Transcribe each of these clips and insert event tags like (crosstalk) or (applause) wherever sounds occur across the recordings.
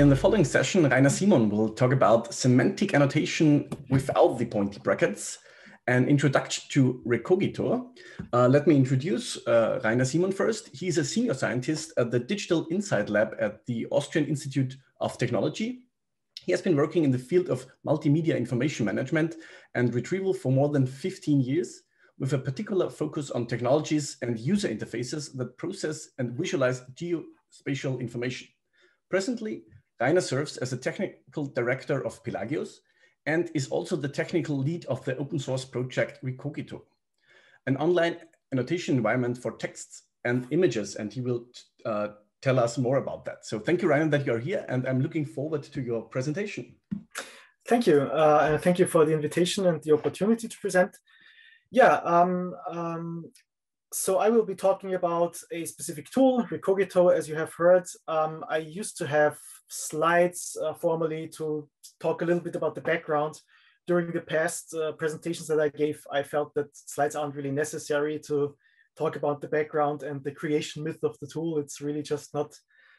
In the following session, Rainer Simon will talk about semantic annotation without the pointy brackets, and introduction to Recogito. Uh, let me introduce uh, Rainer Simon first. He's a senior scientist at the Digital Insight Lab at the Austrian Institute of Technology. He has been working in the field of multimedia information management and retrieval for more than 15 years, with a particular focus on technologies and user interfaces that process and visualize geospatial information. Presently, Rainer serves as a technical director of Pelagios and is also the technical lead of the open source project Recogito, an online annotation environment for texts and images. And he will uh, tell us more about that. So thank you, Rainer, that you're here. And I'm looking forward to your presentation. Thank you. Uh, and thank you for the invitation and the opportunity to present. Yeah, um, um, so I will be talking about a specific tool, Recogito, as you have heard. Um, I used to have slides uh, formally to talk a little bit about the background. During the past uh, presentations that I gave, I felt that slides aren't really necessary to talk about the background and the creation myth of the tool. It's really just not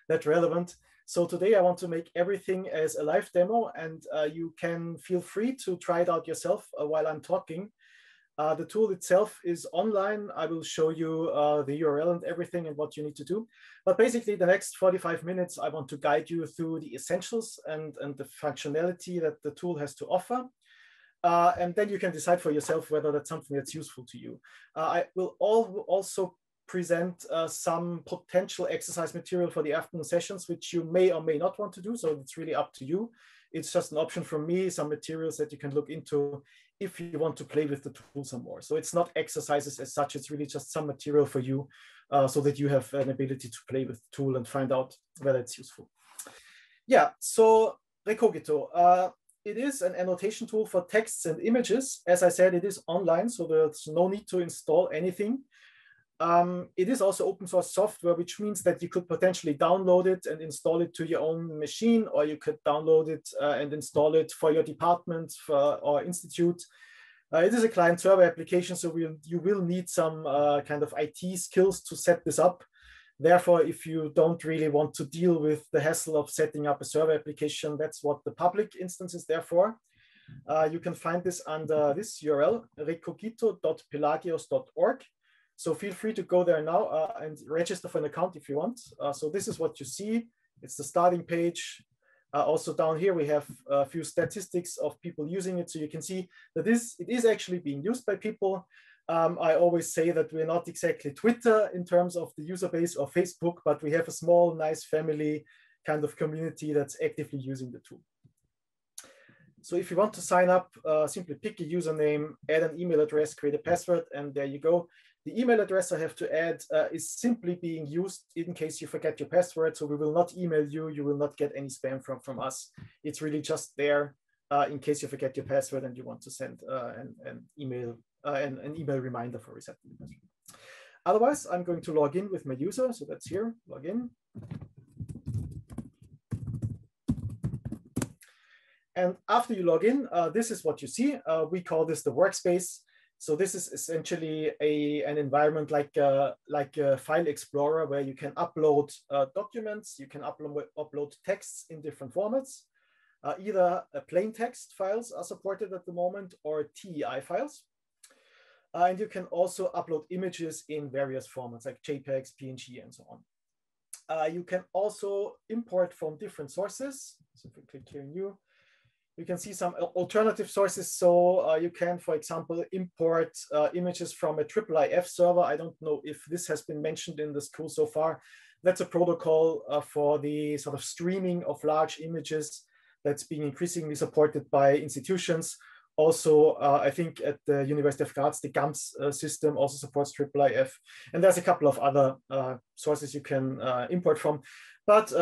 that relevant. So today I want to make everything as a live demo and uh, you can feel free to try it out yourself uh, while I'm talking. Uh, the tool itself is online. I will show you uh, the URL and everything and what you need to do. But basically the next 45 minutes, I want to guide you through the essentials and, and the functionality that the tool has to offer. Uh, and then you can decide for yourself whether that's something that's useful to you. Uh, I will all, also present uh, some potential exercise material for the afternoon sessions, which you may or may not want to do. So it's really up to you. It's just an option from me, some materials that you can look into if you want to play with the tool some more. So it's not exercises as such, it's really just some material for you uh, so that you have an ability to play with the tool and find out whether it's useful. Yeah, so Recogito, Uh, it is an annotation tool for texts and images. As I said, it is online, so there's no need to install anything. Um, it is also open source software, which means that you could potentially download it and install it to your own machine, or you could download it uh, and install it for your department for, or institute. Uh, it is a client server application, so we'll, you will need some uh, kind of IT skills to set this up. Therefore, if you don't really want to deal with the hassle of setting up a server application, that's what the public instance is there for. Uh, you can find this under this URL, recogito.pelagios.org. So feel free to go there now uh, and register for an account if you want. Uh, so this is what you see. It's the starting page. Uh, also down here, we have a few statistics of people using it. So you can see that this it is actually being used by people. Um, I always say that we're not exactly Twitter in terms of the user base or Facebook, but we have a small, nice family kind of community that's actively using the tool. So if you want to sign up, uh, simply pick a username, add an email address, create a password, and there you go. The email address I have to add uh, is simply being used in case you forget your password. So we will not email you. You will not get any spam from, from us. It's really just there uh, in case you forget your password and you want to send uh, an, an, email uh, an, an, email reminder for resetting the password. Otherwise, I'm going to log in with my user. So that's here, log in. And after you log in, uh, this is what you see. Uh, we call this the workspace. So this is essentially a, an environment like a, uh, like a File Explorer where you can upload uh, documents, you can upload, upload texts in different formats. Uh, either plain text files are supported at the moment or TEI files. Uh, and you can also upload images in various formats like JPEGs, PNG, and so on. Uh, you can also import from different sources. So if we click here new, you can see some alternative sources. So uh, you can, for example, import uh, images from a IIIF server. I don't know if this has been mentioned in the school so far. That's a protocol uh, for the sort of streaming of large images that's being increasingly supported by institutions. Also, uh, I think at the University of Graz, the GAMS uh, system also supports IIIF. And there's a couple of other uh, sources you can import from. But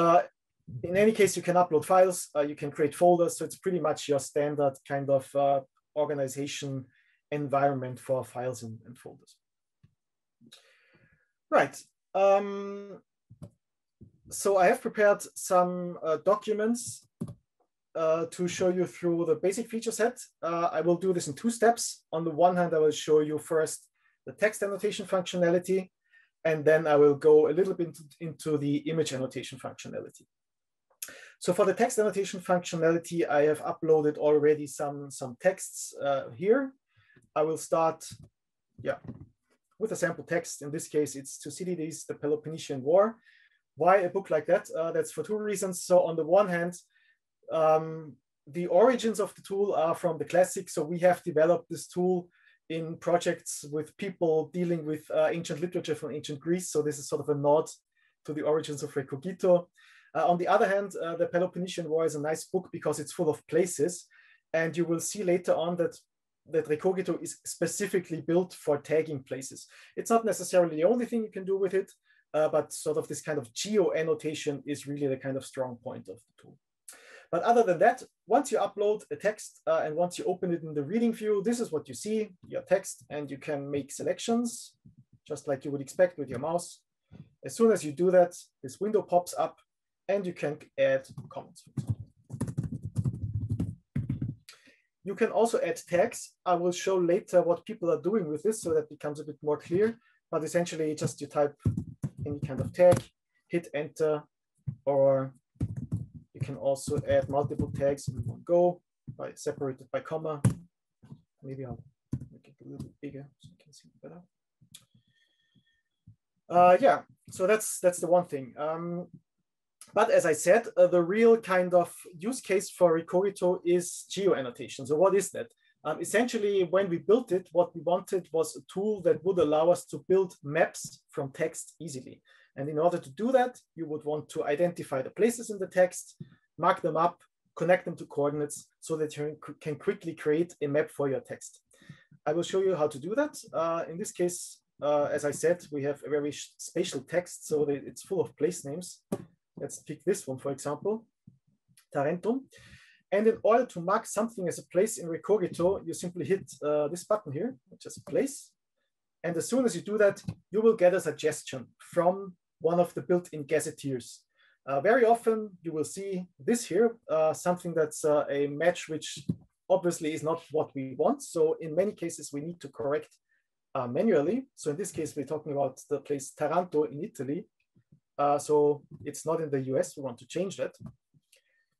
in any case, you can upload files, uh, you can create folders. So it's pretty much your standard kind of uh, organization environment for files and, and folders. Right. Um, so I have prepared some uh, documents uh, to show you through the basic feature set. Uh, I will do this in two steps. On the one hand, I will show you first the text annotation functionality, and then I will go a little bit into the image annotation functionality. So for the text annotation functionality, I have uploaded already some, some texts uh, here. I will start, yeah, with a sample text. In this case, it's Thucydides, the Peloponnesian War. Why a book like that? Uh, that's for two reasons. So on the one hand, um, the origins of the tool are from the classic. So we have developed this tool in projects with people dealing with uh, ancient literature from ancient Greece. So this is sort of a nod to the origins of Recogito. Uh, on the other hand, uh, the Peloponnesian War is a nice book because it's full of places. And you will see later on that, that Recogito is specifically built for tagging places. It's not necessarily the only thing you can do with it, uh, but sort of this kind of geo annotation is really the kind of strong point of the tool. But other than that, once you upload a text uh, and once you open it in the reading view, this is what you see, your text, and you can make selections just like you would expect with your mouse. As soon as you do that, this window pops up and you can add comments. You can also add tags. I will show later what people are doing with this so that becomes a bit more clear. But essentially just you type any kind of tag, hit enter, or you can also add multiple tags in one go by separated by comma. Maybe I'll make it a little bit bigger so you can see better. Uh, yeah, so that's that's the one thing. Um, but as I said, uh, the real kind of use case for Recogito is geo annotation. So what is that? Um, essentially, when we built it, what we wanted was a tool that would allow us to build maps from text easily. And in order to do that, you would want to identify the places in the text, mark them up, connect them to coordinates so that you can quickly create a map for your text. I will show you how to do that. Uh, in this case, uh, as I said, we have a very spatial text, so it's full of place names. Let's pick this one, for example, Tarentum. And in order to mark something as a place in Recogito, you simply hit uh, this button here, which is place. And as soon as you do that, you will get a suggestion from one of the built-in gazetteers. Uh, very often you will see this here, uh, something that's uh, a match which obviously is not what we want. So in many cases, we need to correct uh, manually. So in this case, we're talking about the place Taranto in Italy. Uh, so it's not in the US, we want to change that.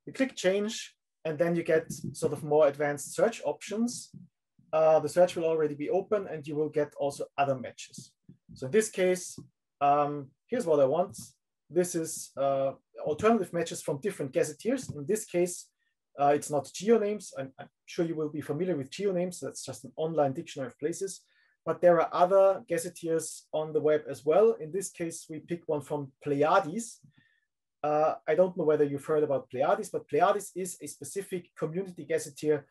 You click change, and then you get sort of more advanced search options. Uh, the search will already be open and you will get also other matches. So in this case, um, here's what I want. This is uh, alternative matches from different gazetteers. In this case, uh, it's not geonames. I'm, I'm, sure you will be familiar with geonames. That's just an online dictionary of places. But there are other gazetteers on the web as well. In this case, we pick one from Pleiades. Uh, I don't know whether you've heard about Pleiades, but Pleiades is a specific community gazetteer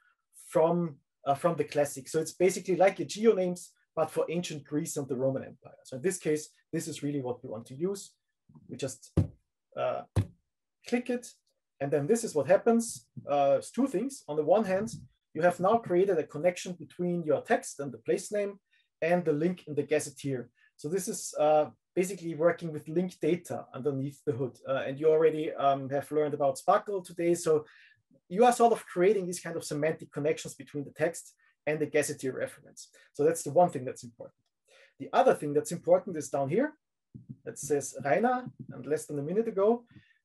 from, uh, from the classic. So it's basically like a geonames, but for ancient Greece and the Roman Empire. So in this case, this is really what we want to use. We just uh, click it, and then this is what happens. Uh, it's two things. On the one hand, you have now created a connection between your text and the place name and the link in the gazetteer. So this is uh, basically working with linked data underneath the hood. Uh, and you already um, have learned about SPARQL today. So you are sort of creating these kind of semantic connections between the text and the gazetteer reference. So that's the one thing that's important. The other thing that's important is down here. That says Rainer, and less than a minute ago.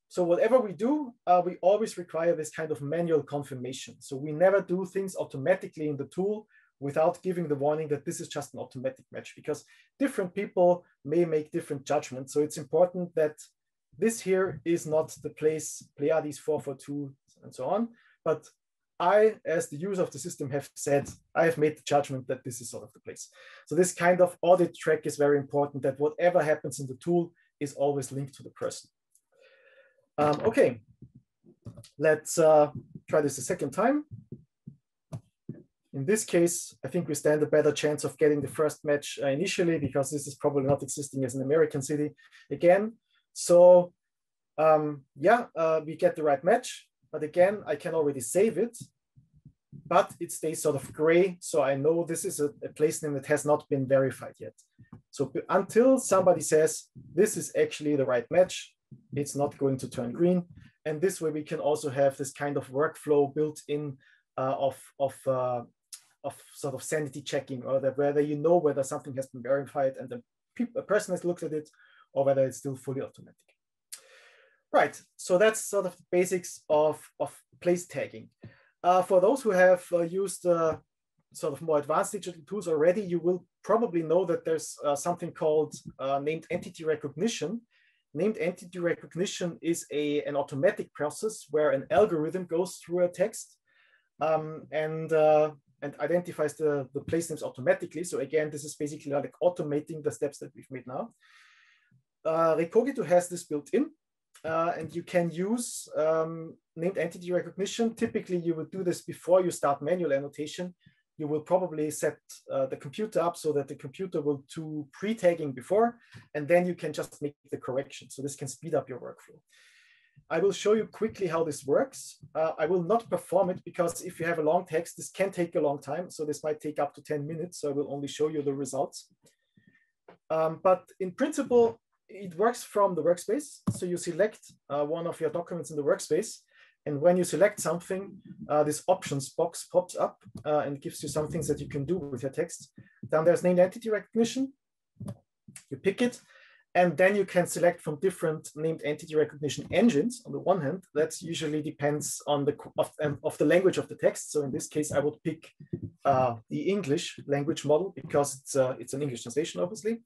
So whatever we do, uh, we always require this kind of manual confirmation. So we never do things automatically in the tool without giving the warning that this is just an automatic match because different people may make different judgments. So it's important that this here is not the place Pleiades 442 and so on, but I, as the user of the system, have said, I have made the judgment that this is sort of the place. So this kind of audit track is very important that whatever happens in the tool is always linked to the person. Um, okay, let's uh, try this a second time. In this case, I think we stand a better chance of getting the first match uh, initially because this is probably not existing as an American city again. So um, yeah, uh, we get the right match, but again, I can already save it, but it stays sort of gray. So I know this is a, a place name that has not been verified yet. So until somebody says, this is actually the right match, it's not going to turn green. And this way we can also have this kind of workflow built in uh, of, of uh, of sort of sanity checking or that whether you know whether something has been verified and the a person has looked at it or whether it's still fully automatic. Right, so that's sort of the basics of, of place tagging. Uh, for those who have uh, used uh, sort of more advanced digital tools already, you will probably know that there's uh, something called uh, named entity recognition. Named entity recognition is a, an automatic process where an algorithm goes through a text um, and, uh, and identifies the, the place names automatically. So again, this is basically like automating the steps that we've made now. Uh, Recogito has this built in. Uh, and you can use um, named entity recognition. Typically, you would do this before you start manual annotation you will probably set uh, the computer up so that the computer will do pre-tagging before, and then you can just make the correction. So this can speed up your workflow. I will show you quickly how this works. Uh, I will not perform it because if you have a long text, this can take a long time. So this might take up to 10 minutes. So I will only show you the results. Um, but in principle, it works from the workspace. So you select uh, one of your documents in the workspace and when you select something, uh, this options box pops up uh, and gives you some things that you can do with your text. Down there's named entity recognition. You pick it, and then you can select from different named entity recognition engines. On the one hand, that usually depends on the of, um, of the language of the text. So in this case, I would pick uh, the English language model because it's uh, it's an English translation, obviously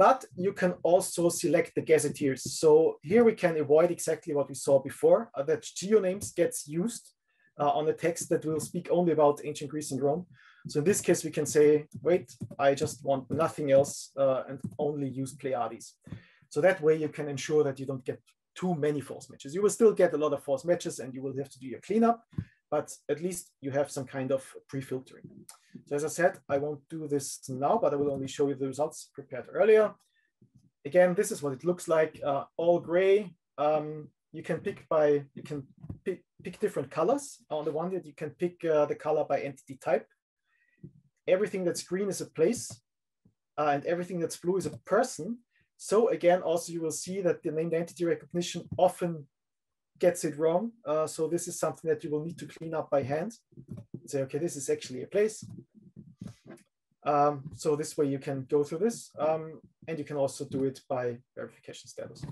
but you can also select the gazetteers. So here we can avoid exactly what we saw before, uh, that geonames gets used uh, on a text that will speak only about ancient Greece and Rome. So in this case, we can say, wait, I just want nothing else uh, and only use Pleiades. So that way you can ensure that you don't get too many false matches. You will still get a lot of false matches and you will have to do your cleanup, but at least you have some kind of pre-filtering. So as I said, I won't do this now, but I will only show you the results prepared earlier. Again, this is what it looks like, uh, all gray. Um, you can pick by, you can pick, pick different colors. On the one hand, you can pick uh, the color by entity type. Everything that's green is a place, uh, and everything that's blue is a person. So again, also you will see that the named entity recognition often gets it wrong. Uh, so this is something that you will need to clean up by hand. Say, okay, this is actually a place. Um, so this way you can go through this um, and you can also do it by verification status.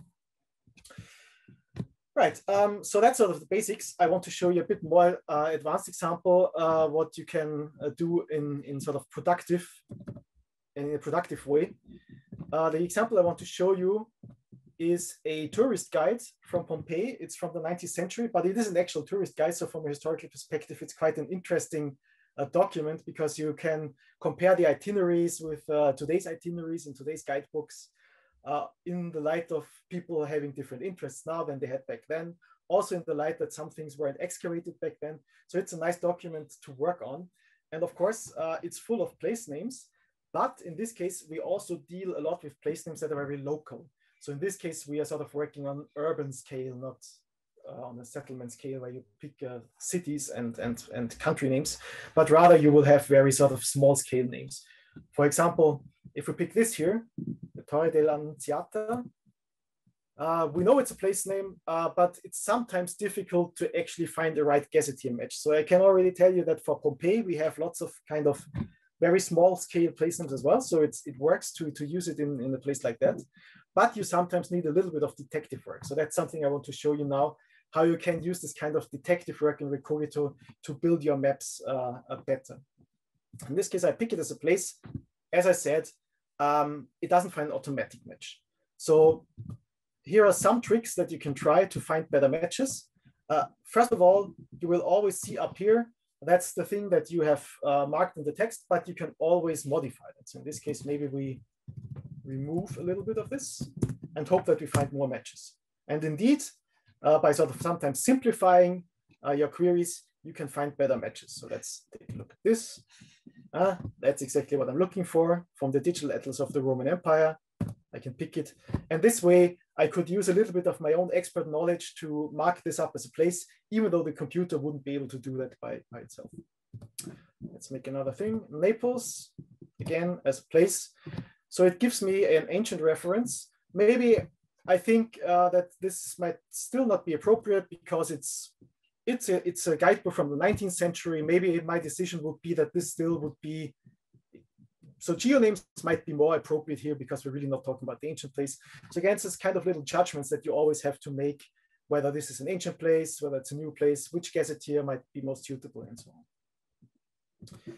Right, um, so that's sort of the basics. I want to show you a bit more uh, advanced example, uh, what you can uh, do in, in sort of productive, and in a productive way. Uh, the example I want to show you is a tourist guide from Pompeii. It's from the 19th century, but it is an actual tourist guide. So from a historical perspective, it's quite an interesting uh, document because you can compare the itineraries with uh, today's itineraries and today's guidebooks uh, in the light of people having different interests now than they had back then. Also in the light that some things weren't excavated back then. So it's a nice document to work on. And of course, uh, it's full of place names. But in this case, we also deal a lot with place names that are very local. So in this case, we are sort of working on urban scale, not uh, on a settlement scale where you pick uh, cities and, and, and country names, but rather you will have very sort of small scale names. For example, if we pick this here, the Torre dell'Annunziata, uh, we know it's a place name, uh, but it's sometimes difficult to actually find the right gazetteer match. So I can already tell you that for Pompeii, we have lots of kind of very small scale place names as well. So it's, it works to, to use it in, in a place like that but you sometimes need a little bit of detective work. So that's something I want to show you now, how you can use this kind of detective work in Recogito to build your maps uh, better. In this case, I pick it as a place. As I said, um, it doesn't find an automatic match. So here are some tricks that you can try to find better matches. Uh, first of all, you will always see up here, that's the thing that you have uh, marked in the text, but you can always modify it. So in this case, maybe we remove a little bit of this and hope that we find more matches. And indeed, uh, by sort of sometimes simplifying uh, your queries, you can find better matches. So let's take a look at this. Uh, that's exactly what I'm looking for from the digital atlas of the Roman Empire. I can pick it. And this way, I could use a little bit of my own expert knowledge to mark this up as a place, even though the computer wouldn't be able to do that by, by itself. Let's make another thing. Naples, again, as a place. So it gives me an ancient reference. Maybe I think uh, that this might still not be appropriate because it's it's a it's a guidebook from the 19th century. Maybe my decision would be that this still would be so geonames might be more appropriate here because we're really not talking about the ancient place. So again, it's kind of little judgments that you always have to make, whether this is an ancient place, whether it's a new place, which gazetteer might be most suitable and so on.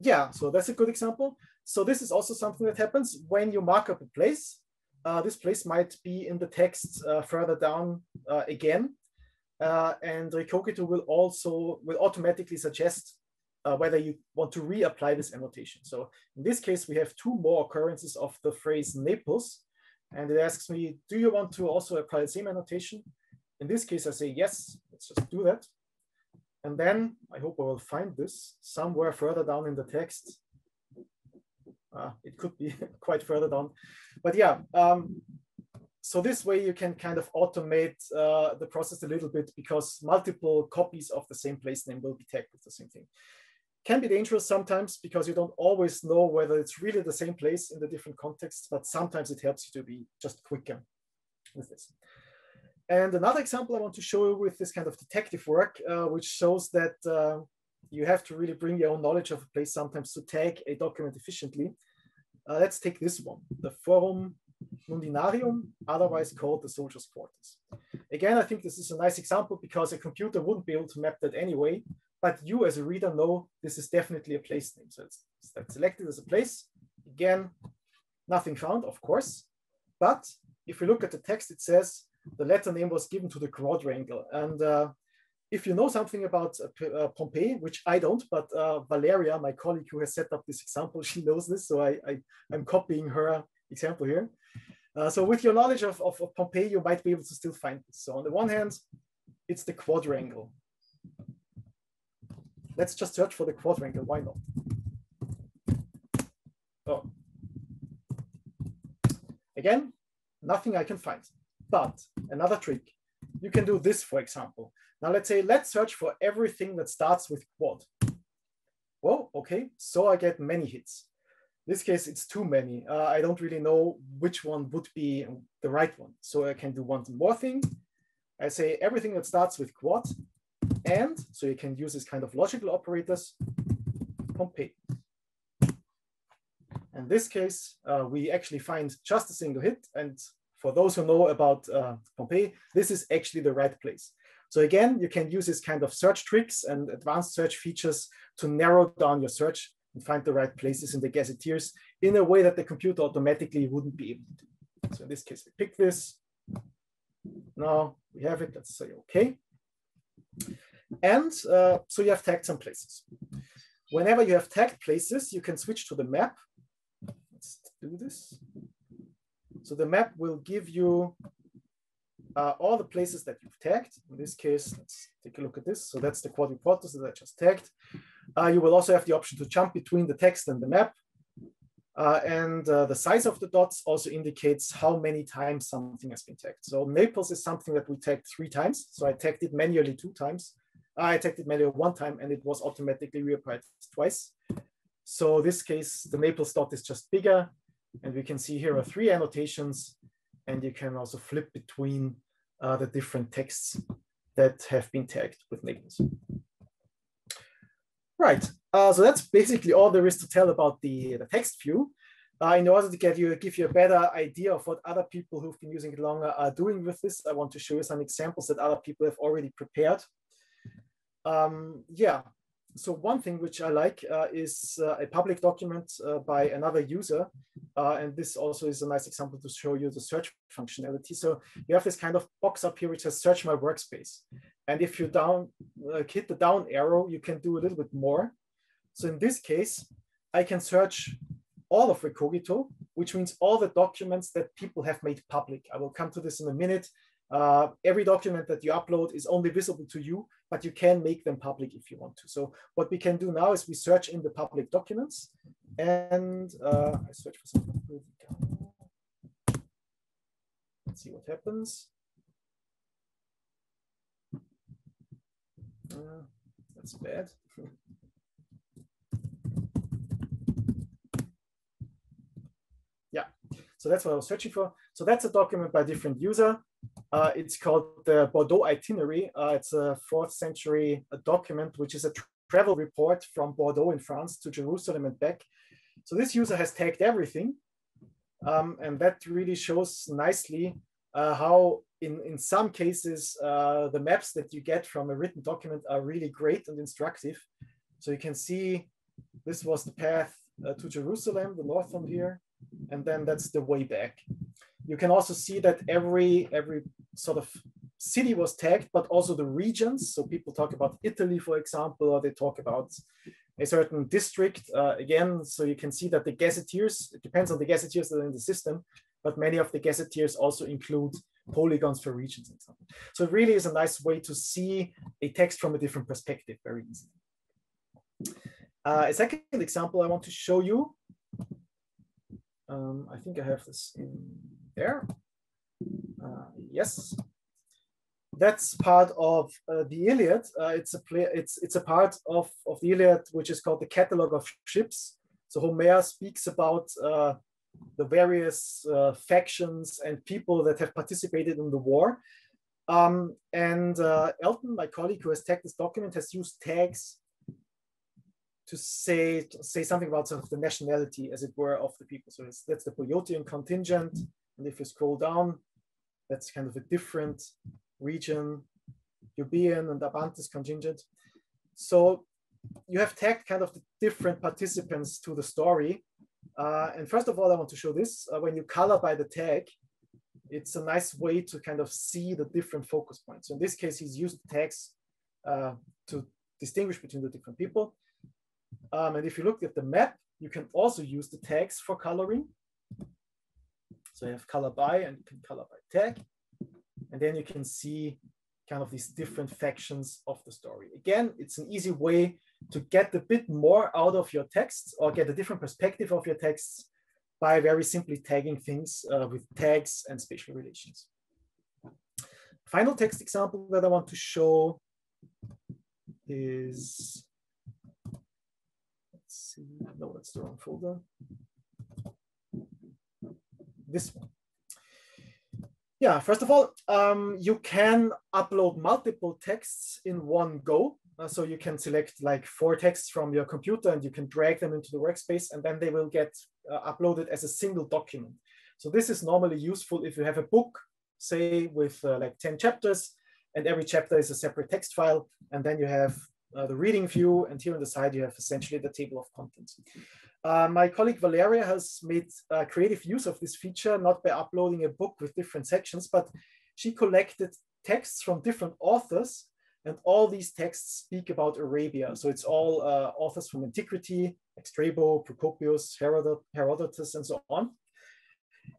Yeah, so that's a good example. So this is also something that happens when you mark up a place. Uh, this place might be in the text uh, further down uh, again. Uh, and Recogito will also will automatically suggest uh, whether you want to reapply this annotation. So in this case, we have two more occurrences of the phrase Naples. And it asks me, do you want to also apply the same annotation? In this case, I say, yes, let's just do that. And then I hope I will find this somewhere further down in the text. Uh, it could be (laughs) quite further down. But yeah, um, so this way you can kind of automate uh, the process a little bit because multiple copies of the same place name will be tagged with the same thing can be dangerous sometimes because you don't always know whether it's really the same place in the different contexts, but sometimes it helps you to be just quicker with this. And another example I want to show you with this kind of detective work, uh, which shows that uh, you have to really bring your own knowledge of a place sometimes to tag a document efficiently. Uh, let's take this one, the Forum Nundinarium, otherwise called the Soldiers' Quarters. Again, I think this is a nice example because a computer wouldn't be able to map that anyway, but you as a reader know this is definitely a place name. So it's, it's selected as a place. Again, nothing found, of course. But if we look at the text, it says the letter name was given to the quadrangle. And uh, if you know something about uh, uh, Pompeii, which I don't, but uh, Valeria, my colleague who has set up this example, (laughs) she knows this. So I, I, am copying her example here. Uh, so with your knowledge of, of, of Pompeii, you might be able to still find this. So on the one hand, it's the quadrangle. Let's just search for the quadrangle. Why not? Oh. Again, nothing I can find. But another trick, you can do this, for example. Now let's say, let's search for everything that starts with quad. Well, okay, so I get many hits. In this case, it's too many. Uh, I don't really know which one would be the right one. So I can do one more thing. I say everything that starts with quad and, so you can use this kind of logical operators, Pompeii. In this case, uh, we actually find just a single hit. And for those who know about uh, Pompeii, this is actually the right place. So again, you can use this kind of search tricks and advanced search features to narrow down your search and find the right places in the gazetteers in a way that the computer automatically wouldn't be able to do. So in this case, we pick this. Now we have it, let's say okay. And uh, so you have tagged some places. Whenever you have tagged places, you can switch to the map. Let's do this. So the map will give you uh, all the places that you've tagged. In this case, let's take a look at this. So that's the quadriportus that I just tagged. Uh, you will also have the option to jump between the text and the map. Uh, and uh, the size of the dots also indicates how many times something has been tagged. So Naples is something that we tagged three times. So I tagged it manually two times. I attacked it manually one time and it was automatically reapplied twice. So this case, the Naples dot is just bigger. And we can see here are three annotations and you can also flip between uh, the different texts that have been tagged with Naples. Right, uh, so that's basically all there is to tell about the, the text view. Uh, in order to get you, give you a better idea of what other people who've been using it longer are doing with this, I want to show you some examples that other people have already prepared. Um, yeah, so one thing which I like uh, is uh, a public document uh, by another user. And this also is a nice example to show you the search functionality. So you have this kind of box up here which says search my workspace. And if you down hit the down arrow, you can do a little bit more. So in this case, I can search all of Recogito, which means all the documents that people have made public. I will come to this in a minute. Uh, every document that you upload is only visible to you, but you can make them public if you want to. So what we can do now is we search in the public documents and uh, I search for something. Let's see what happens. Uh, that's bad. (laughs) yeah, so that's what I was searching for. So that's a document by different user. Uh, it's called the Bordeaux Itinerary. Uh, it's a fourth century document, which is a travel report from Bordeaux in France to Jerusalem and back. So this user has tagged everything. Um, and that really shows nicely uh, how in, in some cases, uh, the maps that you get from a written document are really great and instructive. So you can see this was the path uh, to Jerusalem, the north from here, and then that's the way back. You can also see that every, every sort of city was tagged, but also the regions. So people talk about Italy, for example, or they talk about a certain district uh, again. So you can see that the gazetteers, it depends on the gazetteers that are in the system, but many of the gazetteers also include polygons for regions and so. It really is a nice way to see a text from a different perspective very easily. Uh, a second example I want to show you. Um, I think I have this in there. Uh, yes, that's part of uh, the Iliad. Uh, it's a play, it's it's a part of of the Iliad which is called the Catalogue of Ships. So Homer speaks about the various uh, factions and people that have participated in the war. Um, and uh, Elton, my colleague who has tagged this document, has used tags to say to say something about sort of the nationality, as it were, of the people. So that's the Boeotian contingent. And if you scroll down, that's kind of a different region, Euboean and Abantes contingent. So you have tagged kind of the different participants to the story. Uh, and first of all, I want to show this. Uh, when you color by the tag, it's a nice way to kind of see the different focus points. So in this case, he's used tags uh, to distinguish between the different people. Um, and if you look at the map, you can also use the tags for coloring. So you have color by and you can color by tag. And then you can see kind of these different factions of the story. Again, it's an easy way to get a bit more out of your texts or get a different perspective of your texts by very simply tagging things uh, with tags and spatial relations. Final text example that I want to show is, let's see, no, that's the wrong folder. This one. Yeah, first of all, um, you can upload multiple texts in one go. Uh, so you can select like four texts from your computer and you can drag them into the workspace and then they will get uh, uploaded as a single document. So this is normally useful if you have a book, say with uh, like 10 chapters and every chapter is a separate text file. And then you have uh, the reading view and here on the side, you have essentially the table of contents. Uh, my colleague Valeria has made uh, creative use of this feature, not by uploading a book with different sections, but she collected texts from different authors, and all these texts speak about Arabia. So it's all uh, authors from antiquity, like Strabo, Procopius, Herodot, Herodotus, and so on.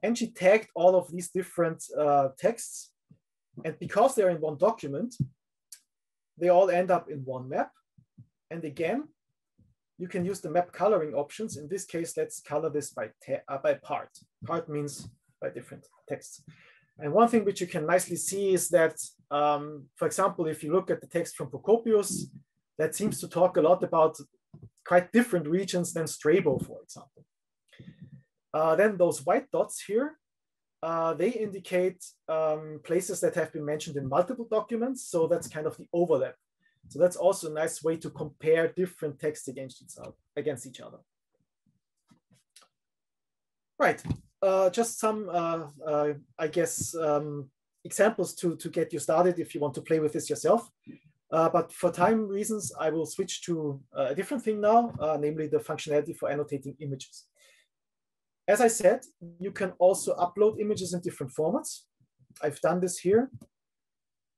And she tagged all of these different uh, texts. And because they're in one document, they all end up in one map. And again, you can use the map coloring options. In this case, let's color this by, uh, by part. Part means by different texts. And one thing which you can nicely see is that, um, for example, if you look at the text from Procopius, that seems to talk a lot about quite different regions than Strabo, for example. Uh, then those white dots here, uh, they indicate um, places that have been mentioned in multiple documents. So that's kind of the overlap so that's also a nice way to compare different texts against each other. Against each other. Right, uh, just some, uh, uh, I guess, um, examples to, to get you started if you want to play with this yourself. Uh, but for time reasons, I will switch to uh, a different thing now, uh, namely the functionality for annotating images. As I said, you can also upload images in different formats. I've done this here.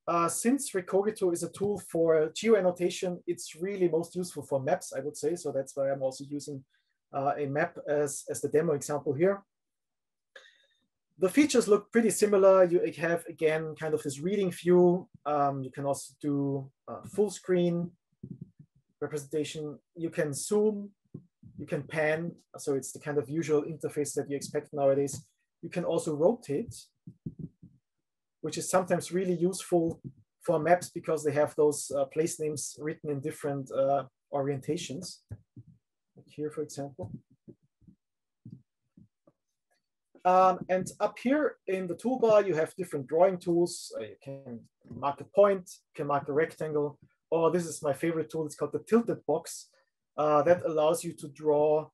Uh, since Recogito is a tool for geo annotation, it's really most useful for maps, I would say. So that's why I'm also using uh, a map as, as the demo example here. The features look pretty similar. You have, again, kind of this reading view. Um, you can also do full screen representation. You can zoom, you can pan. So it's the kind of usual interface that you expect nowadays. You can also rotate which is sometimes really useful for maps because they have those uh, place names written in different uh, orientations. Like here, for example. Um, and up here in the toolbar, you have different drawing tools. Uh, you can mark a point, you can mark a rectangle, or this is my favorite tool. It's called the tilted box. Uh, that allows you to draw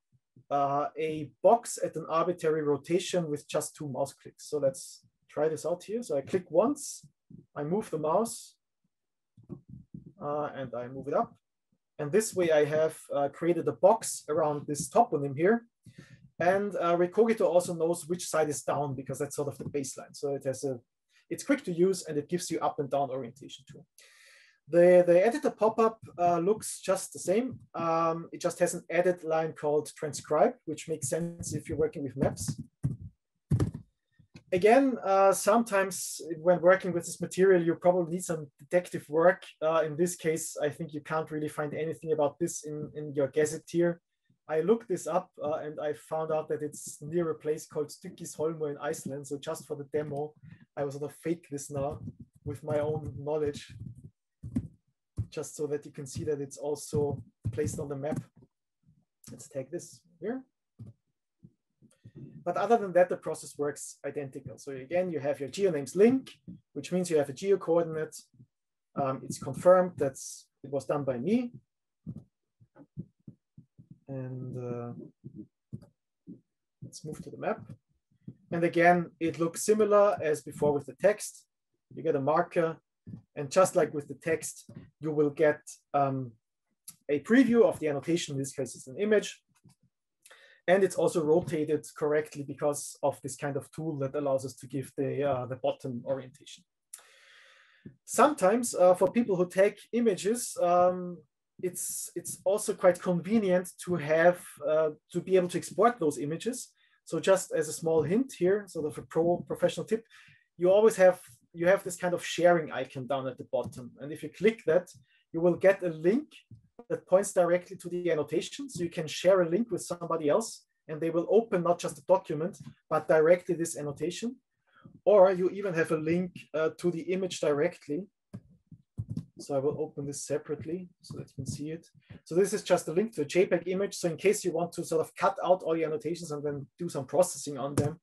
uh, a box at an arbitrary rotation with just two mouse clicks. So let's try this out here. So I click once, I move the mouse, uh, and I move it up. And this way I have uh, created a box around this toponym here. And uh, Recogito also knows which side is down because that's sort of the baseline. So it has a, it's quick to use and it gives you up and down orientation too. The, the editor pop-up uh, looks just the same. Um, it just has an added line called transcribe, which makes sense if you're working with maps. Again, uh, sometimes when working with this material, you probably need some detective work. Uh, in this case, I think you can't really find anything about this in, in your gazetteer. I looked this up uh, and I found out that it's near a place called Stykkishólmur in Iceland. So just for the demo, I was of fake this now with my own knowledge, just so that you can see that it's also placed on the map. Let's take this here. But other than that, the process works identical. So again, you have your geonames link, which means you have a geo coordinate. Um, it's confirmed that it was done by me. And uh, let's move to the map. And again, it looks similar as before with the text. You get a marker. And just like with the text, you will get um, a preview of the annotation. In this case, it's an image. And it's also rotated correctly because of this kind of tool that allows us to give the, uh, the bottom orientation. Sometimes uh, for people who take images, um, it's it's also quite convenient to have uh, to be able to export those images. So just as a small hint here, sort of a pro professional tip, you always have you have this kind of sharing icon down at the bottom, and if you click that, you will get a link that points directly to the annotation. So you can share a link with somebody else, and they will open not just the document but directly this annotation, or you even have a link uh, to the image directly so I will open this separately so that you can see it. So this is just a link to a JPEG image. So in case you want to sort of cut out all the annotations and then do some processing on them,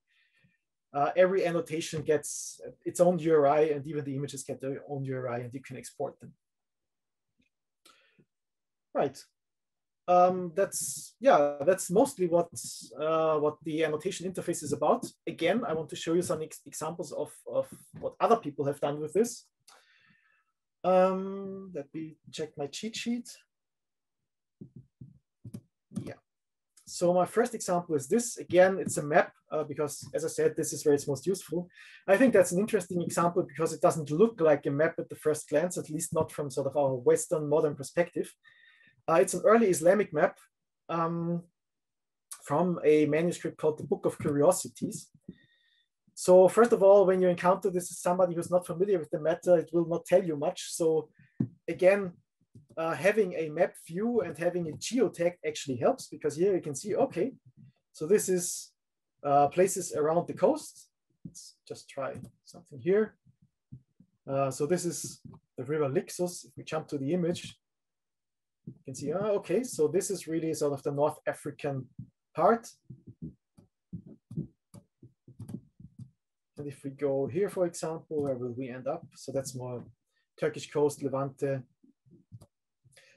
uh, every annotation gets its own URI and even the images get their own URI and you can export them. Right. Um, that's yeah, that's mostly what uh, what the annotation interface is about. Again, I want to show you some ex examples of, of what other people have done with this. Um, let me check my cheat sheet. Yeah. So my first example is this. Again, it's a map uh, because, as I said, this is where it's most useful. I think that's an interesting example because it doesn't look like a map at the first glance, at least not from sort of our Western modern perspective. Uh, it's an early Islamic map um, from a manuscript called the Book of Curiosities. So first of all, when you encounter this as somebody who's not familiar with the matter, it will not tell you much. So again, uh, having a map view and having a geotag actually helps because here you can see, okay, so this is uh, places around the coast. Let's just try something here. Uh, so this is the river Lixus. If we jump to the image, you can see, oh, okay, so this is really sort of the North African part. And if we go here, for example, where will we end up? So that's more Turkish coast, Levante.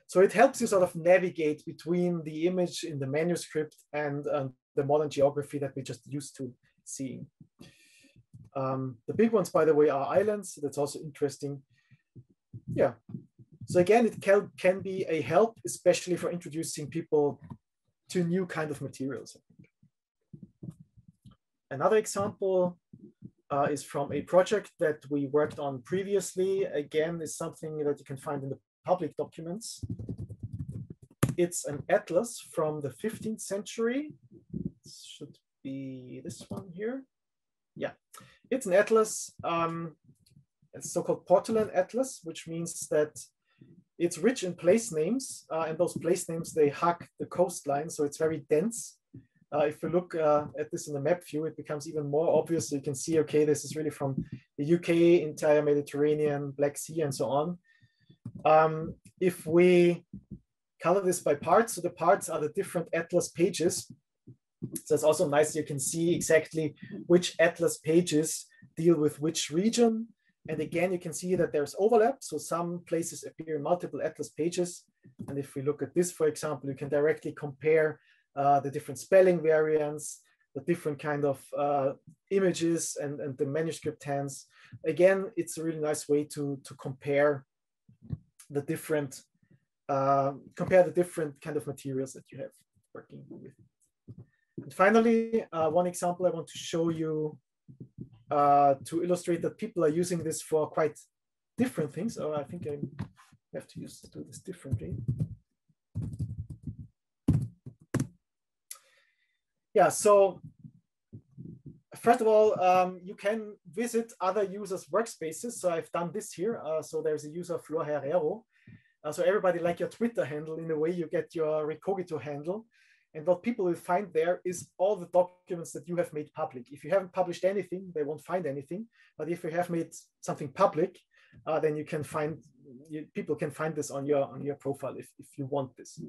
So it helps you sort of navigate between the image in the manuscript and um, the modern geography that we're just used to seeing. Um, the big ones, by the way, are islands. That's also interesting. Yeah. So again, it can, can be a help, especially for introducing people to new kind of materials. Another example uh, is from a project that we worked on previously. Again, is something that you can find in the public documents. It's an atlas from the 15th century. It should be this one here. Yeah, it's an atlas. Um, it's so-called Portolan atlas, which means that it's rich in place names, uh, and those place names they hug the coastline, so it's very dense. Uh, if we look uh, at this in the map view, it becomes even more obvious. So you can see, okay, this is really from the UK, entire Mediterranean, Black Sea, and so on. Um, if we color this by parts, so the parts are the different atlas pages. So it's also nice, you can see exactly which atlas pages deal with which region. And again, you can see that there's overlap. So some places appear in multiple atlas pages. And if we look at this, for example, you can directly compare uh, the different spelling variants, the different kind of uh, images and, and the manuscript hands. Again, it's a really nice way to, to compare the different, uh, compare the different kind of materials that you have working with. And finally, uh, one example I want to show you uh, to illustrate that people are using this for quite different things. Oh, I think I have to use do this differently. Yeah, so first of all, um, you can visit other users' workspaces. So I've done this here. Uh, so there's a user, Flor Herrero. Uh, so everybody like your Twitter handle in the way you get your Recogito handle. And what people will find there is all the documents that you have made public. If you haven't published anything, they won't find anything. But if you have made something public, uh, then you can find you, people can find this on your on your profile if, if you want this.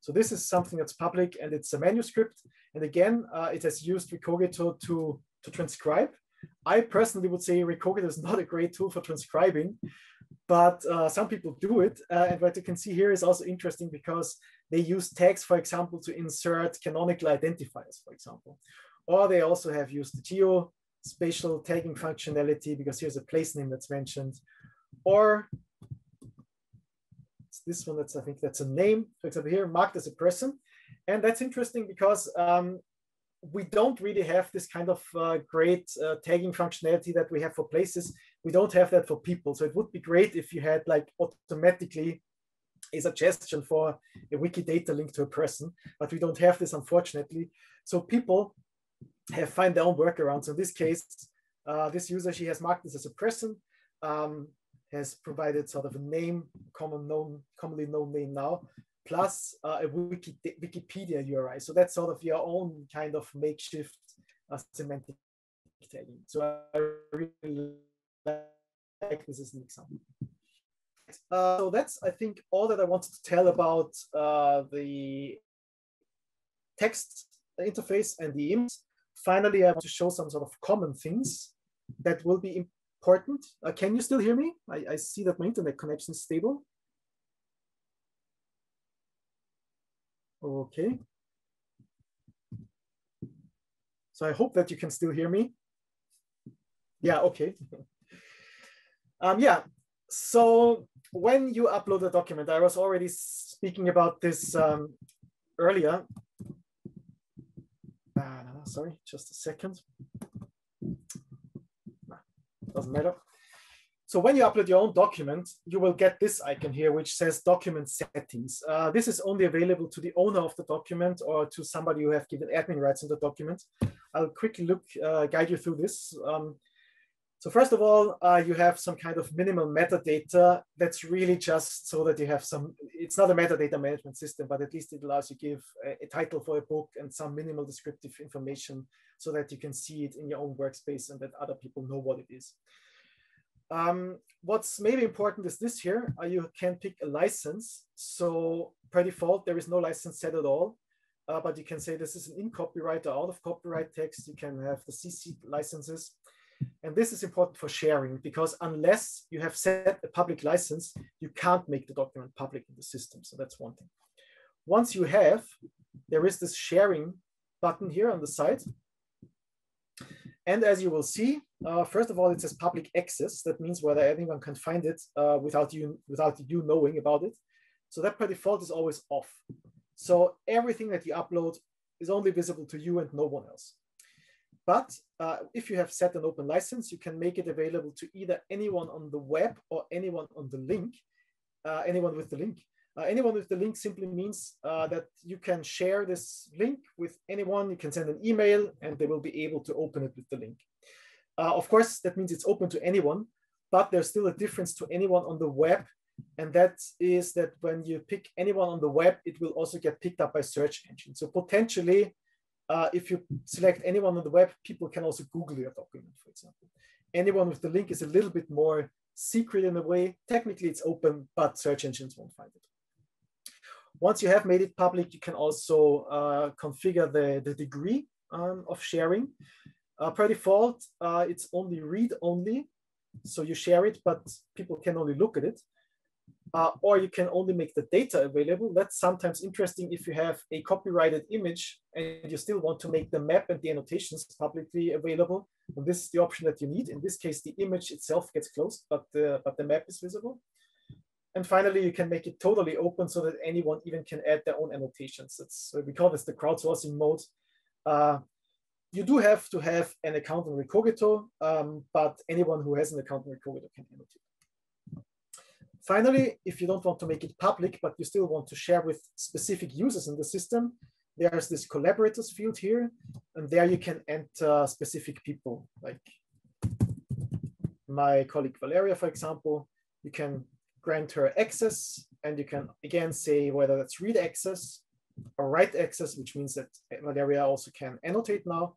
So this is something that's public and it's a manuscript. And again, uh, it has used Recogito to, to transcribe. I personally would say Recogito is (laughs) not a great tool for transcribing, but uh, some people do it. Uh, and what you can see here is also interesting because they use tags, for example, to insert canonical identifiers, for example. Or they also have used the geospatial tagging functionality because here's a place name that's mentioned. Or it's this one that's, I think that's a name, for example, here marked as a person. And that's interesting because um, we don't really have this kind of uh, great uh, tagging functionality that we have for places. We don't have that for people. So it would be great if you had like automatically a suggestion for a Wikidata link to a person, but we don't have this unfortunately. So people have find their own workarounds. In this case, uh, this user, she has marked this as a person, um, has provided sort of a name, common known, commonly known name now, plus uh, a Wiki, Wikipedia URI. So that's sort of your own kind of makeshift uh, semantic tagging. So I really like this as an example. Uh, so that's, I think, all that I wanted to tell about uh, the text interface and the image. Finally, I want to show some sort of common things that will be important. Uh, can you still hear me? I, I see that my internet connection is stable. Okay. So I hope that you can still hear me. Yeah, okay. (laughs) um, yeah, so when you upload a document, I was already speaking about this um, earlier. Uh, sorry, just a second. Doesn't matter. So when you upload your own document, you will get this icon here, which says document settings. Uh, this is only available to the owner of the document or to somebody who have given admin rights in the document. I'll quickly look, uh, guide you through this. Um, so first of all, uh, you have some kind of minimal metadata that's really just so that you have some, it's not a metadata management system, but at least it allows you give a, a title for a book and some minimal descriptive information so that you can see it in your own workspace and that other people know what it is. Um, what's maybe important is this here, uh, you can pick a license. So by default, there is no license set at all, uh, but you can say this is an in copyright or out of copyright text. You can have the CC licenses. And this is important for sharing because unless you have set a public license, you can't make the document public in the system. So that's one thing. Once you have, there is this sharing button here on the side. And as you will see, uh, first of all, it says public access. That means whether anyone can find it uh, without you without you knowing about it. So that by default is always off. So everything that you upload is only visible to you and no one else. But uh, if you have set an open license, you can make it available to either anyone on the web or anyone on the link, uh, anyone with the link. Uh, anyone with the link simply means uh, that you can share this link with anyone. You can send an email and they will be able to open it with the link. Uh, of course, that means it's open to anyone, but there's still a difference to anyone on the web. And that is that when you pick anyone on the web, it will also get picked up by search engines. So potentially, uh, if you select anyone on the web, people can also Google your document, for example. Anyone with the link is a little bit more secret in a way. Technically, it's open, but search engines won't find it. Once you have made it public, you can also uh, configure the, the degree um, of sharing. Uh, per default, uh, it's only read only. So you share it, but people can only look at it. Uh, or you can only make the data available. That's sometimes interesting if you have a copyrighted image and you still want to make the map and the annotations publicly available. And this is the option that you need. In this case, the image itself gets closed, but the, but the map is visible. And finally, you can make it totally open so that anyone even can add their own annotations. We call this the crowdsourcing mode. Uh, you do have to have an account on Recogito, um, but anyone who has an account on Recogito can annotate. Finally, if you don't want to make it public, but you still want to share with specific users in the system, there's this collaborators field here, and there you can enter specific people, like my colleague Valeria, for example. You can grant her access, and you can again say whether that's read access or write access, which means that Valeria also can annotate now,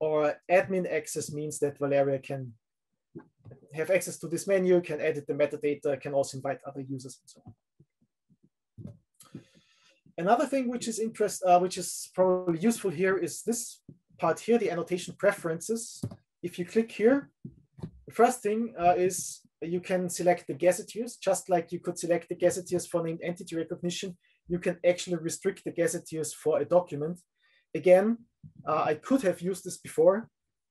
or admin access means that Valeria can have access to this menu, can edit the metadata, can also invite other users and so on. Another thing which is interest, uh, which is probably useful here is this part here, the annotation preferences. If you click here, the first thing uh, is you can select the gazetteers, just like you could select the gazetteers for named entity recognition. You can actually restrict the gazetteers for a document. Again, uh, I could have used this before,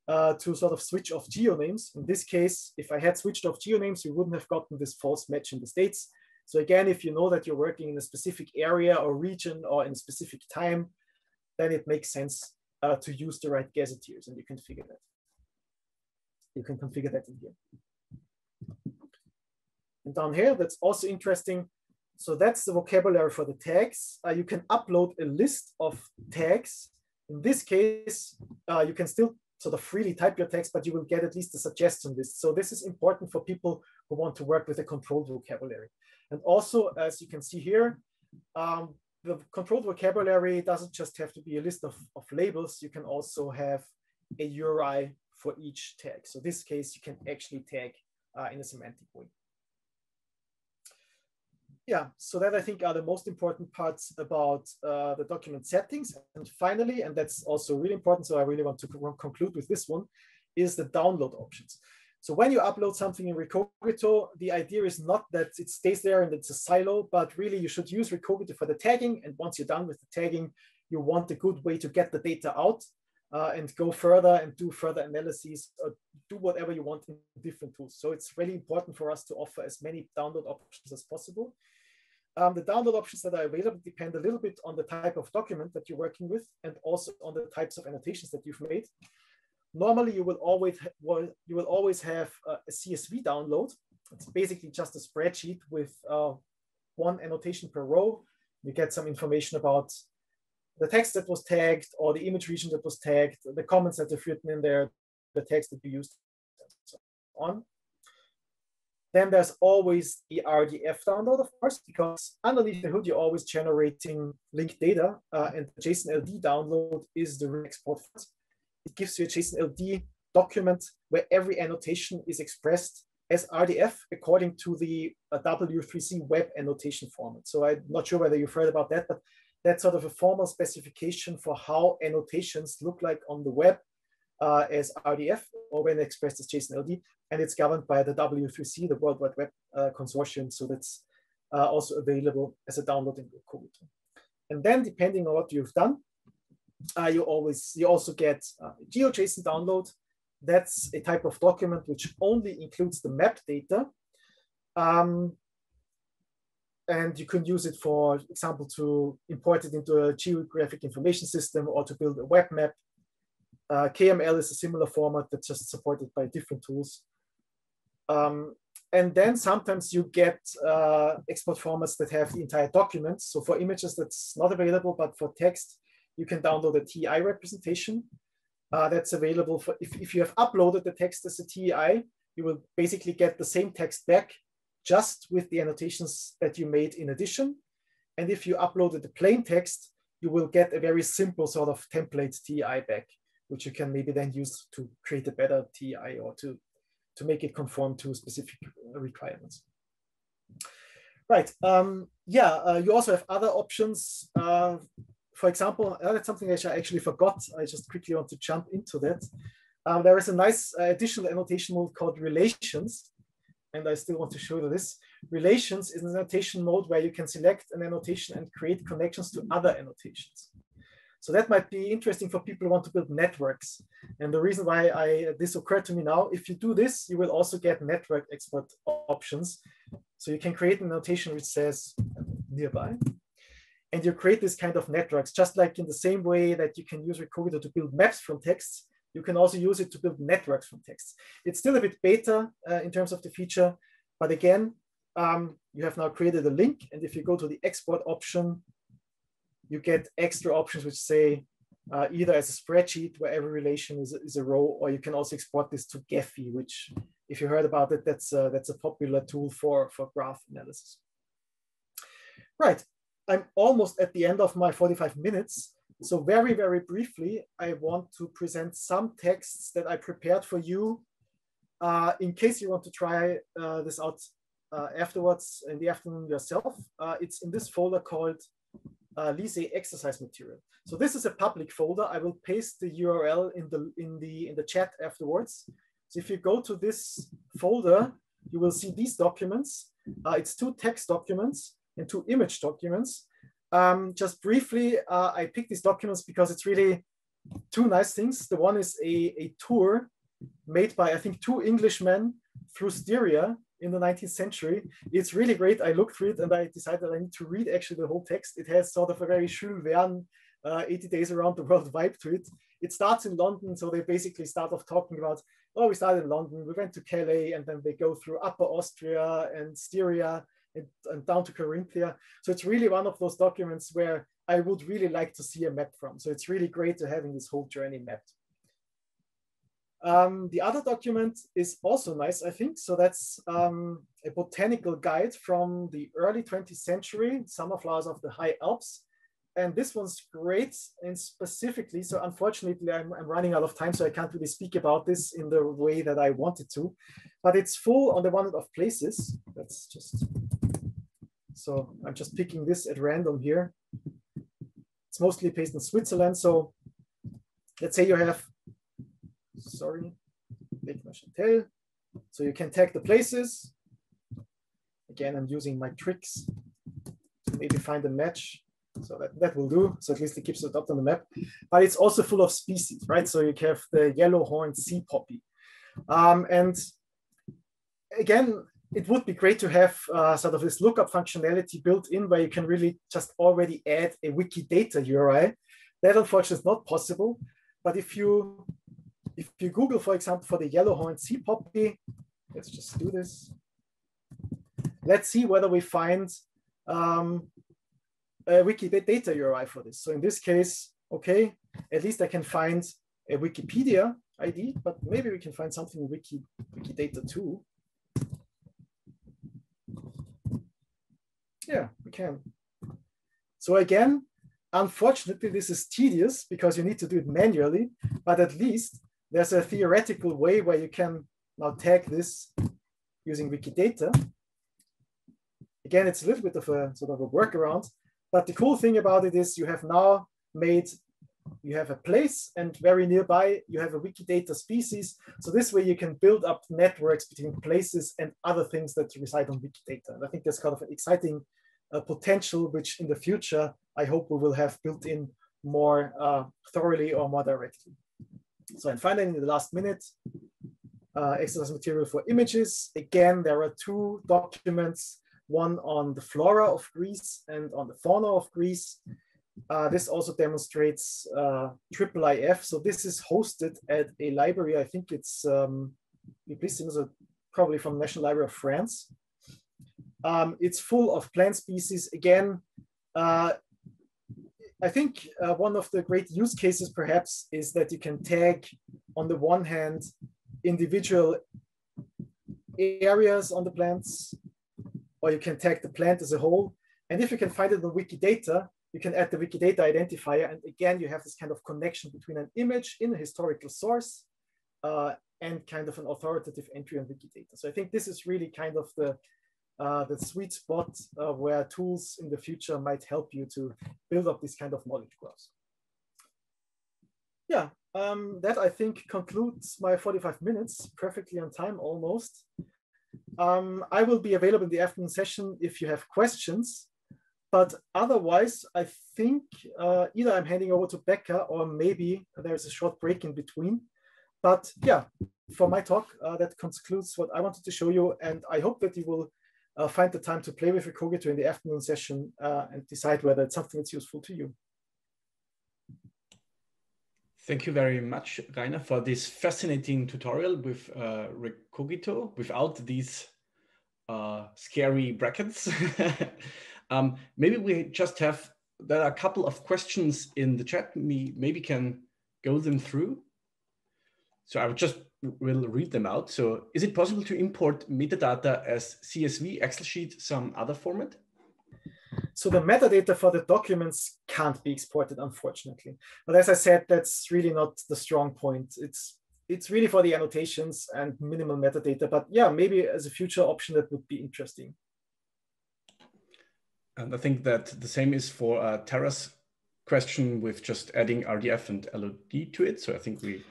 uh, to sort of switch off geonames. In this case, if I had switched off geonames, you wouldn't have gotten this false match in the states. So again, if you know that you're working in a specific area or region or in a specific time, then it makes sense uh, to use the right gazetteers and you can configure that. You can configure that in here. And down here, that's also interesting. So that's the vocabulary for the tags. Uh, you can upload a list of tags. In this case, uh, you can still sort of freely type your text, but you will get at least a suggestion list. So this is important for people who want to work with a controlled vocabulary. And also, as you can see here, um, the controlled vocabulary doesn't just have to be a list of, of labels. You can also have a URI for each tag. So this case, you can actually tag uh, in a semantic way yeah, so that I think are the most important parts about uh, the document settings. And finally, and that's also really important, so I really want to conclude with this one, is the download options. So when you upload something in Recogito, the idea is not that it stays there and it's a silo, but really you should use Recogito for the tagging. And once you're done with the tagging, you want a good way to get the data out uh, and go further and do further analyses or do whatever you want in different tools. So it's really important for us to offer as many download options as possible. Um, the download options that are available depend a little bit on the type of document that you're working with and also on the types of annotations that you've made. Normally, you will always you will always have a CSV download. It's basically just a spreadsheet with uh, one annotation per row. You get some information about the text that was tagged or the image region that was tagged, the comments that are written in there, the text that you used, and so on. Then there's always the RDF download, of course, because underneath the hood, you're always generating linked data, uh, and the JSON LD download is the export. It gives you a JSON LD document where every annotation is expressed as RDF according to the uh, W3C web annotation format. So I'm not sure whether you've heard about that, but that's sort of a formal specification for how annotations look like on the web uh, as RDF or when expressed as JSON LD and it's governed by the W3C, the World Wide Web uh, Consortium. So that's uh, also available as a download Recogito. And then depending on what you've done, uh, you always you also get uh, GeoJSON download. That's a type of document which only includes the map data. Um, and you can use it, for example, to import it into a geographic information system or to build a web map. Uh, KML is a similar format that's just supported by different tools. Um, and then sometimes you get uh, export formats that have the entire document. So for images, that's not available, but for text, you can download a TEI representation. Uh, that's available for if, if you have uploaded the text as a TEI, you will basically get the same text back just with the annotations that you made in addition. And if you uploaded the plain text, you will get a very simple sort of template TEI back, which you can maybe then use to create a better TEI or to to make it conform to specific requirements. Right, um, yeah, uh, you also have other options. Uh, for example, uh, that's something that I actually forgot. I just quickly want to jump into that. Um, there is a nice uh, additional annotation mode called relations. and I still want to show you this. Relations is an annotation mode where you can select an annotation and create connections to other annotations. So that might be interesting for people who want to build networks. And the reason why I, this occurred to me now, if you do this, you will also get network export options. So you can create an annotation which says nearby. And you create this kind of networks, just like in the same way that you can use Recogito to build maps from texts, you can also use it to build networks from texts. It's still a bit beta uh, in terms of the feature, but again, um, you have now created a link. And if you go to the export option, you get extra options which say uh, either as a spreadsheet where every relation is, is a row, or you can also export this to Gephi, which if you heard about it, that's a, that's a popular tool for, for graph analysis. Right, I'm almost at the end of my 45 minutes. So very, very briefly, I want to present some texts that I prepared for you uh, in case you want to try uh, this out uh, afterwards in the afternoon yourself. Uh, it's in this folder called uh, LiSeH exercise material. So this is a public folder. I will paste the URL in the, in the, in the chat afterwards. So if you go to this folder, you will see these documents. Uh, it's two text documents and two image documents. Um, just briefly, uh, I picked these documents because it's really two nice things. The one is a, a tour made by, I think, two Englishmen through Styria in the 19th century. It's really great. I looked through it and I decided I need to read actually the whole text. It has sort of a very Jules Verne uh, 80 days around the world (laughs) vibe to it. It starts in London, so they basically start off talking about, oh, we started in London, we went to Calais, and then they go through Upper Austria and Styria and, and down to Carinthia. So it's really one of those documents where I would really like to see a map from. So it's really great to having this whole journey mapped. Um, the other document is also nice, I think. So that's um, a botanical guide from the early 20th century, summer flowers of the high Alps. And this one's great and specifically, so unfortunately I'm, I'm running out of time, so I can't really speak about this in the way that I wanted to, but it's full on the one of places. That's just, so I'm just picking this at random here. It's mostly based in Switzerland. So let's say you have sorry. So you can tag the places. Again, I'm using my tricks to maybe find a match. So that, that will do. So at least it keeps it up on the map. But it's also full of species, right? So you have the yellow horned sea poppy. Um, and again, it would be great to have uh, sort of this lookup functionality built in where you can really just already add a Wikidata URI. That unfortunately is not possible. But if you if you Google, for example, for the yellow horn sea poppy, let's just do this. Let's see whether we find um, a Wikidata URI for this. So in this case, okay, at least I can find a Wikipedia ID, but maybe we can find something in Wiki, Wikidata too. Yeah, we can. So again, unfortunately, this is tedious because you need to do it manually, but at least there's a theoretical way where you can now tag this using Wikidata. Again, it's a little bit of a sort of a workaround, but the cool thing about it is you have now made, you have a place and very nearby you have a Wikidata species. So this way you can build up networks between places and other things that reside on Wikidata. And I think that's kind of an exciting uh, potential, which in the future, I hope we will have built in more uh, thoroughly or more directly. So and finally, in the last minute, uh, exercise material for images. Again, there are two documents, one on the flora of Greece and on the fauna of Greece. Uh, this also demonstrates uh, IIIF. So this is hosted at a library. I think it's um, probably from National Library of France. Um, it's full of plant species. Again, uh, I think uh, one of the great use cases perhaps is that you can tag on the one hand individual areas on the plants, or you can tag the plant as a whole. And if you can find it on Wikidata, you can add the Wikidata identifier. And again, you have this kind of connection between an image in a historical source uh, and kind of an authoritative entry on Wikidata. So I think this is really kind of the uh, the sweet spot uh, where tools in the future might help you to build up this kind of knowledge graphs. Yeah, um, that I think concludes my 45 minutes, perfectly on time almost. um, I will be available in the afternoon session if you have questions. But otherwise, I think uh, either I'm handing over to Becca or maybe there's a short break in between. But yeah, for my talk, uh, that concludes what I wanted to show you. And I hope that you will uh, find the time to play with Recogito in the afternoon session uh, and decide whether it's something that's useful to you. Thank you very much, Rainer, for this fascinating tutorial with uh, Recogito without these uh, scary brackets. (laughs) um, maybe we just have, there are a couple of questions in the chat. We maybe can go them through. So I would just will read them out. So is it possible to import metadata as CSV, Excel sheet, some other format? So the metadata for the documents can't be exported, unfortunately. But as I said, that's really not the strong point. It's it's really for the annotations and minimal metadata. But yeah, maybe as a future option that would be interesting. And I think that the same is for uh, Tara's question with just adding RDF and LOD to it. So I think we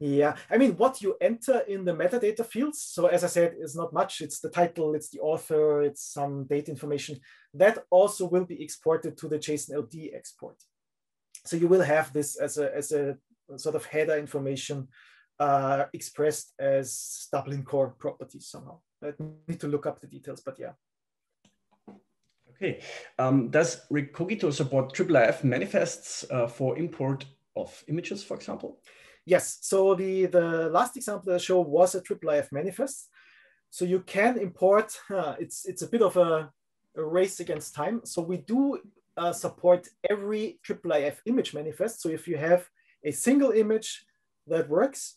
yeah, I mean, what you enter in the metadata fields, so as I said, is not much. It's the title, it's the author, it's some date information. That also will be exported to the JSON LD export. So you will have this as a, as a sort of header information uh, expressed as Dublin core properties somehow. I need to look up the details, but yeah. Okay. Um, does Recogito support IIIF manifests uh, for import of images, for example? Yes, so the, the last example I showed was a IIIF manifest. So you can import, uh, it's, it's a bit of a, a, race against time. So we do uh, support every IIIF image manifest. So if you have a single image that works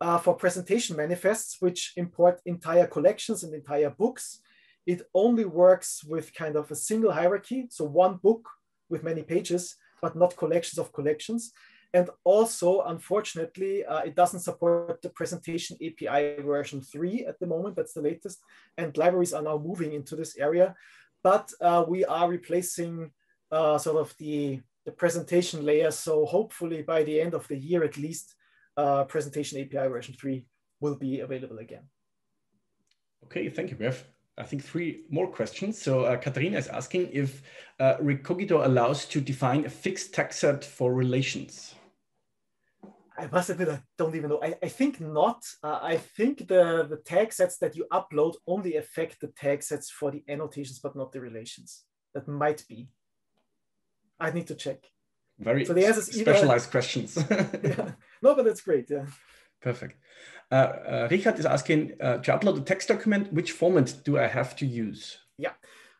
uh, for presentation manifests, which import entire collections and entire books, it only works with kind of a single hierarchy. So one book with many pages, but not collections of collections. And also, unfortunately, uh, it doesn't support the presentation API version 3 at the moment. That's the latest. And libraries are now moving into this area. But uh, we are replacing uh, sort of the, the presentation layer. So hopefully by the end of the year, at least, uh, presentation API version 3 will be available again. Okay, thank you, Bev. I think three more questions. So uh, Katarina is asking if uh, Recogito allows to define a fixed tag set for relations. I must admit, I don't even know. I, I think not. Uh, I think the, the tag sets that you upload only affect the tag sets for the annotations, but not the relations. That might be. I need to check. Very so the answer is specialized either... questions. (laughs) yeah. No, but that's great. Yeah. Perfect. Uh, uh, Richard is asking uh, to upload a text document, which format do I have to use? Yeah.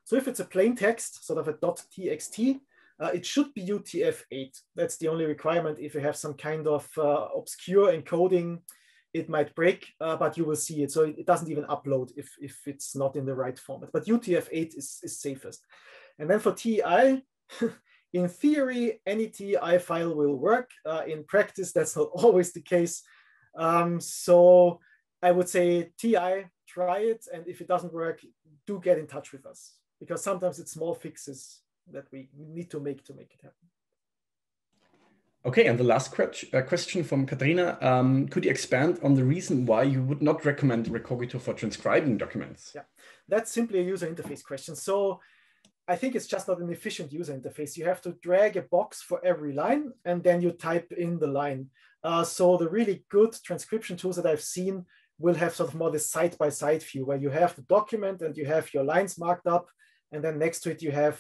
So if it's a plain text, sort of a .txt, uh, it should be UTF-8. That's the only requirement. If you have some kind of uh, obscure encoding, it might break, uh, but you will see it. So it, doesn't even upload if, if it's not in the right format. But UTF-8 is, is safest. And then for TEI, (laughs) in theory, any TEI file will work. Uh, in practice, that's not (laughs) always the case. Um, so I would say TEI, try it. And if it doesn't work, do get in touch with us because sometimes it's small fixes that we need to make to make it happen. Okay, and the last uh, question from Katrina. Um, could you expand on the reason why you would not recommend Recogito for transcribing documents? Yeah, that's simply a user interface question. So I think it's just not an efficient user interface. You have to drag a box for every line and then you type in the line. Uh, so the really good transcription tools that I've seen will have sort of more this side-by-side -side view where you have the document and you have your lines marked up and then next to it you have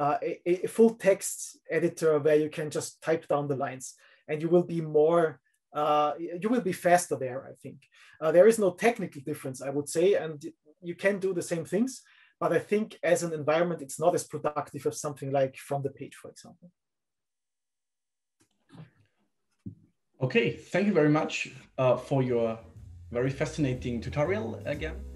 uh, a, a, full text editor where you can just type down the lines and you will be more, uh, you will be faster there, I think. Uh, there is no technical difference, I would say, and you can do the same things, but I think as an environment, it's not as productive as something like FromThePage, for example. Okay, thank you very much uh, for your very fascinating tutorial again.